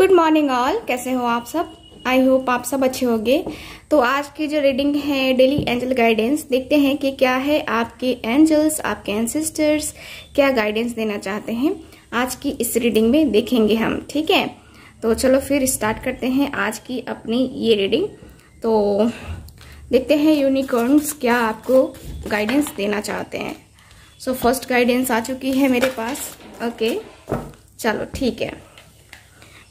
Good morning all कैसे हो आप सब? आई होप आप सब अच्छे होंगे। तो आज की जो रीडिंग है डेली एंजल गाइडेंस देखते हैं कि क्या है आपके एंजल्स आपके एंसिस्टर्स क्या गाइडेंस देना चाहते हैं। आज की इस रीडिंग में देखेंगे हम ठीक है? तो चलो फिर स्टार्ट करते हैं आज की अपनी ये रीडिंग तो देखते हैं यूनिकॉर्न्स क्या आपको गाइडेंस देना चाहते हैं। सो फ़र्स्ट गाइडेंस आ चुकी है मेरे पास। ओके okay, चलो ठीक है।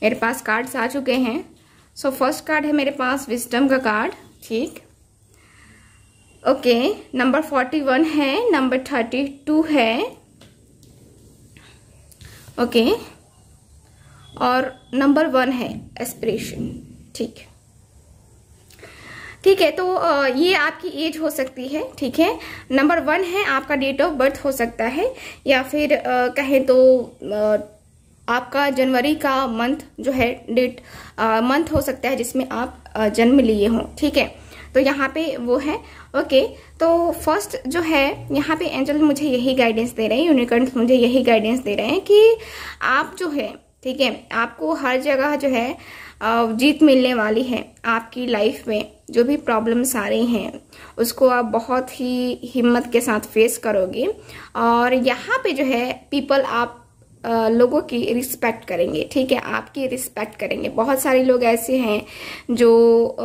मेरे पास कार्ड्स आ चुके हैं। सो फ़र्स्ट कार्ड है मेरे पास विस्टम का कार्ड ठीक? ओके नंबर फोर्टी वन है नंबर थर्टी टू है। ओके okay, और नंबर वन है एस्पिरेशन ठीक? ठीक है तो ये आपकी एज हो सकती है ठीक है? नंबर वन है आपका डेट ऑफ़ बर्थ हो सकता है या फिर कहें तो आपका जनवरी का मंथ जो है, डेट मंथ हो सकता है जिसमें आप जन्म लिए हों, ठीक है? तो यहाँ पे वो है, ओके? तो फ़र्स्ट जो है, यहाँ पे एंजल मुझे यही गाइडेंस दे रहे हैं यूनिकॉर्न्स मुझे यही गाइडेंस दे रहे हैं कि आप जो है, ठीक है? आपको हर जगह जो है जीत मिलने वाली है आपकी लाइफ में। जो भी प्रॉब्लम्स आ रही हैं, उसको आप बहुत ही हिम्मत के साथ फेस करोगे। और यहाँ पे जो है पीपल आप लोगों की रिस्पेक्ट करेंगे। ठीक है, आपकी रिस्पेक्ट करेंगे। बहुत सारे लोग ऐसे हैं जो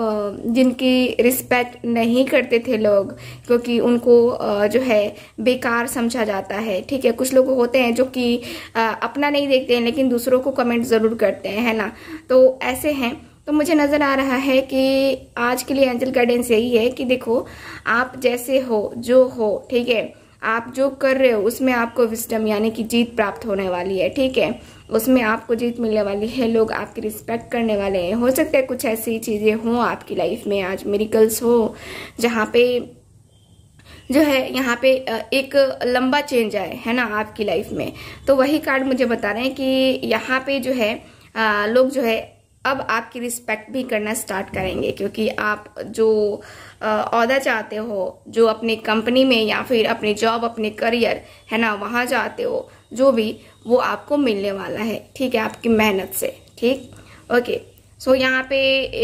जिनकी रिस्पेक्ट नहीं करते थे लोग, क्योंकि उनको जो है, बेकार समझा जाता है। ठीक है, कुछ लोग होते हैं जो कि अपना नहीं देखते हैं लेकिन दूसरों को कमेंट ज़रूर करते हैं, है ना? तो ऐसे हैं। तो मुझे नज़र आ रहा है कि आज के लिए एंजल गाइडेंस यही है कि देखो, आप जैसे हो, जो हो, ठीक है आप जो कर रहे हो, उसमें आपको विस्टम यानी कि जीत प्राप्त होने वाली है, ठीक है? उसमें आपको जीत मिलने वाली है, लोग आपकी रिस्पेक्ट करने वाले हैं। हो सकता है कुछ ऐसी चीज़ें हों आपकी लाइफ में, आज मेरिकल्स हो, जहाँ पे जो है, यहाँ पे एक लंबा चेंज आए, है ना, आपकी लाइफ में। तो वही कार्ड मुझे बता रहे हैं कि यहाँ पे जो है लोग जो है अब आपकी रिस्पेक्ट भी करना स्टार्ट करेंगे, क्योंकि आप जो अहदा चाहते हो, जो अपनी कंपनी में या फिर अपनी जॉब अपने करियर है ना, वहाँ जाते हो, जो भी, वो आपको मिलने वाला है, ठीक है, आपकी मेहनत से, ठीक? ओके सो so, यहाँ पे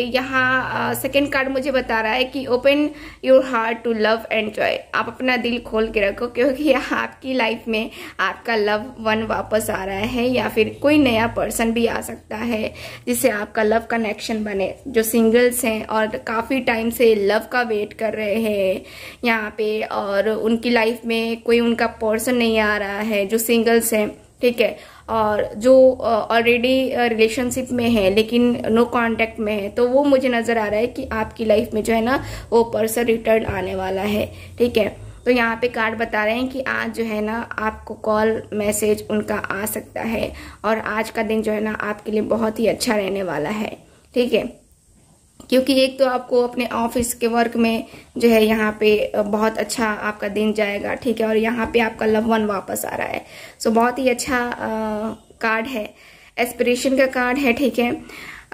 यहाँ सेकेंड कार्ड मुझे बता रहा है कि open your heart to love and joy आप अपना दिल खोल के रखो क्योंकि आपकी लाइफ में आपका लव वन वापस आ रहा है या फिर कोई नया पर्सन भी आ सकता है जिससे आपका लव कनेक्शन बने जो सिंगल्स हैं और काफ़ी टाइम से लव का वेट कर रहे हैं यहाँ पे और उनकी लाइफ में कोई उनका पर्सन नहीं आ रहा है जो सिंगल्स हैं। ठीक है। और जो ऑलरेडी रिलेशनशिप में है, लेकिन नो no कांटेक्ट में है तो वो मुझे नज़र आ रहा है कि आपकी लाइफ में जो है ना, वो पर्सन रिटर्न आने वाला है। ठीक है? तो यहाँ पे कार्ड बता रहे हैं कि आज जो है ना, आपको कॉल मैसेज उनका आ सकता है, और आज का दिन जो है ना, आपके लिए बहुत ही अच्छा रहने वाला है। ठीक है? क्योंकि एक तो आपको अपने ऑफ़िस के वर्क में जो है यहाँ पे बहुत अच्छा आपका दिन जाएगा ठीक है और यहाँ पे आपका लव वन वापस आ रहा है। सो बहुत ही अच्छा आ, कार्ड है। एस्पिरेशन का कार्ड है ठीक है।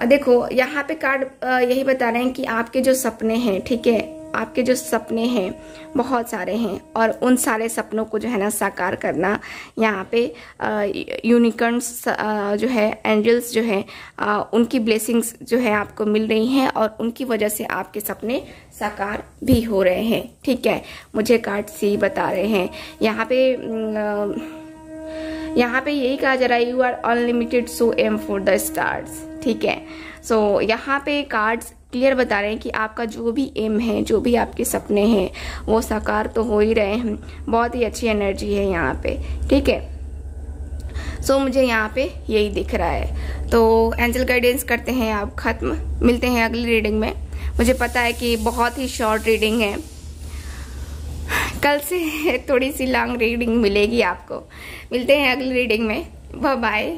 देखो यहाँ पे कार्ड यही बता रहे हैं कि आपके जो सपने हैं ठीक है आपके जो सपने हैं बहुत सारे हैं और उन सारे सपनों को जो है ना साकार करना यहाँ पे यूनिकर्न्स जो है एंजल्स जो है आ, उनकी ब्लेसिंग्स जो है आपको मिल रही हैं और उनकी वजह से आपके सपने साकार भी हो रहे हैं। ठीक है? मुझे कार्ड सी बता रहे हैं। यहाँ पे यहाँ पे यही कहा जा रहा है you are unlimited so aim for the stars ठीक है? सो so, यहाँ पे कार्ड्स क्लियर बता रहे हैं कि आपका जो भी एम है जो भी आपके सपने हैं वो साकार तो हो ही रहे हैं। बहुत ही अच्छी एनर्जी है यहाँ पे ठीक है? सो so, मुझे यहाँ पे यही दिख रहा है। तो एंजल गाइडेंस करते हैं आप ख़त्म। मिलते हैं अगली रीडिंग में। मुझे पता है कि बहुत ही शॉर्ट रीडिंग है। कल से थोड़ी सी लॉन्ग रीडिंग मिलेगी आपको। मिलते हैं अगली रीडिंग में। बाय